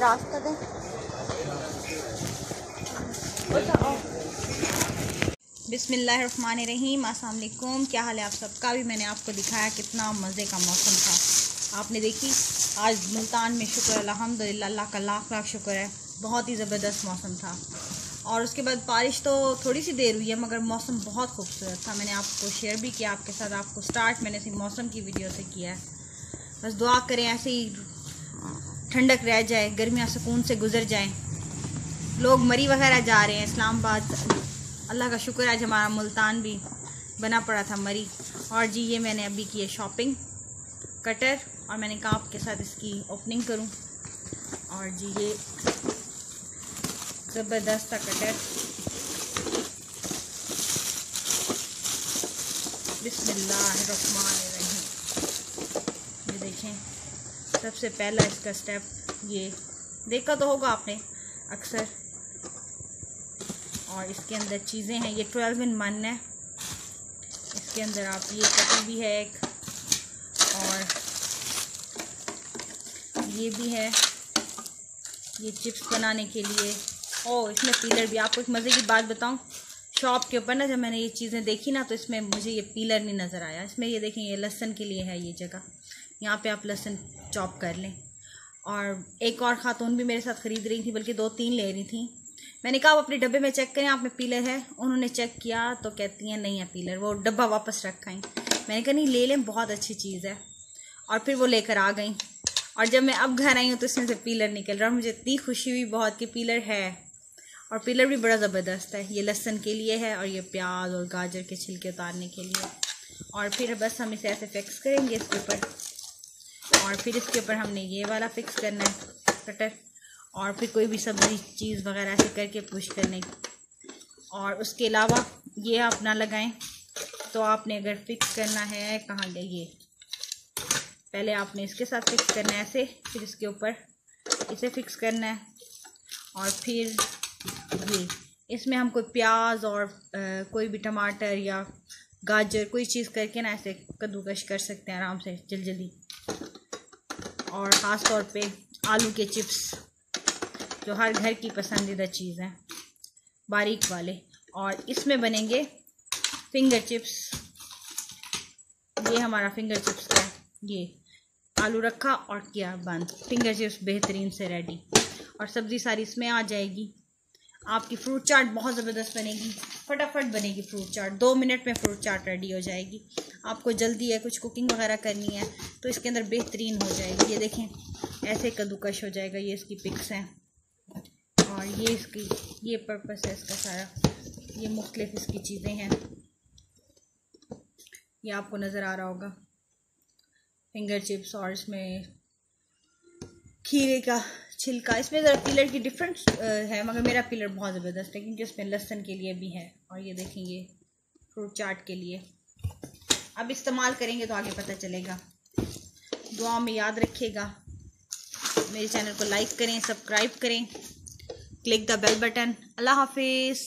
रास्ता दे। क्या हाल है आप सबका? भी मैंने आपको दिखाया कितना मज़े का मौसम था। आपने देखी? आज मुल्तान में शुक्र अलहमदिल्ला का लाख लाख शुक्र है। बहुत ही ज़बरदस्त मौसम था। और उसके बाद बारिश तो थोड़ी सी देर हुई है, मगर मौसम बहुत खूबसूरत था। मैंने आपको शेयर भी किया, आपके साथ आपको स्टार्ट मैंने इसी मौसम की वीडियो से किया है। बस दुआ करें, ऐसे ही ठंडक रह जाए, गर्मियाँ सुकून से गुजर जाएँ। लोग मरी वगैरह जा रहे हैं, इस्लामाबाद। अल्लाह का शुक्र आज हमारा मुल्तान भी बना पड़ा था मरी। और जी, ये मैंने अभी की है शॉपिंग कटर और मैंने कहा आपके साथ इसकी ओपनिंग करूँ। और जी, ये ज़बरदस्त कटर। बिस्मिल्लाहिर्रहमानिर्रहीम। ये देखें, सबसे पहला इसका स्टेप ये। देखा तो होगा आपने, अक्सर। और इसके अंदर चीज़ें हैं, ये ट्वेल्व इन वन है। इसके अंदर आप ये कटर भी है एक और ये भी है, ये चिप्स बनाने के लिए। ओ इसमें पीलर भी, आपको एक मज़े की बात बताऊँ शॉप के ऊपर ना जब मैंने ये चीज़ें देखी ना तो इसमें मुझे ये पीलर नहीं नज़र आया। इसमें ये देखें, ये लहसन के लिए है ये जगह। यहाँ पे आप लहसन चॉप कर लें। और एक और ख़ातून भी मेरे साथ ख़रीद रही थी, बल्कि दो तीन ले रही थी। मैंने कहा आप अपने डब्बे में चेक करें, आप में पीलर है? उन्होंने चेक किया तो कहती हैं, नहीं है पीलर वो डब्बा वापस रखाई मैंने कहा, नहीं, ले लें, बहुत अच्छी चीज़ है। और फिर वो लेकर आ गई। और जब मैं अब घर आई हूँ तो इसमें से पीलर निकल रहा मुझे इतनी खुशी हुई, बहुत कि पीलर है। और पीलर भी बड़ा ज़बरदस्त है। ये लहसन के लिए है और ये प्याज और गाजर के छिलके उतारने के लिए। और फिर बस हम इसे ऐसे फिक्स करेंगे इसके ऊपर। और फिर इसके ऊपर हमने ये वाला फिक्स करना है कटर और फिर कोई भी सब्ज़ी, चीज़ वगैरह ऐसे करके पुश करने। और उसके अलावा ये आप ना लगाएँ तो आपने अगर फिक्स करना है, कहाँ गए ये? पहले आपने इसके साथ फिक्स करना है ऐसे फिर इसके ऊपर इसे फिक्स करना है। और फिर ये इसमें हम कोई प्याज और आ, कोई भी टमाटर या गाजर कोई चीज़ करके ना ऐसे कद्दूकश कर सकते हैं आराम से जल्दी जल्दी और ख़ास तौर पे आलू के चिप्स जो हर घर की पसंदीदा चीज़ है बारीक वाले। और इसमें बनेंगे फिंगर चिप्स ये हमारा फिंगर चिप्स का ये। आलू रखा और किया बंद। फिंगर चिप्स बेहतरीन से रेडी और सब्ज़ी सारी इसमें आ जाएगी। आपकी फ्रूट चाट बहुत ज़बरदस्त बनेगी। फटाफट बनेगी फ्रूट चाट दो मिनट में फ्रूट चाट रेडी हो जाएगी। आपको जल्दी है, कुछ कुकिंग वगैरह करनी है तो इसके अंदर बेहतरीन हो जाएगी। ये देखें, ऐसे कद्दूकश हो जाएगा। ये इसकी पिक्स हैं। और ये इसकी, ये पर्पस है इसका सारा। ये मुख्तलिफ़ इसकी चीज़ें हैं। ये आपको नज़र आ रहा होगा। फिंगर चिप्स और इसमें खीरे का छिलका। इसमें ज़रा पिलर की डिफरेंट है, मगर मेरा पिलर बहुत ज़बरदस्त है, क्योंकि इसमें लहसन के लिए भी है, और ये देखेंगे फ्रूट चाट के लिए। अब इस्तेमाल करेंगे तो आगे पता चलेगा। दुआ में याद रखिएगा। मेरे चैनल को लाइक करें सब्सक्राइब करें। क्लिक द बेल बटन अल्लाह हाफिज़।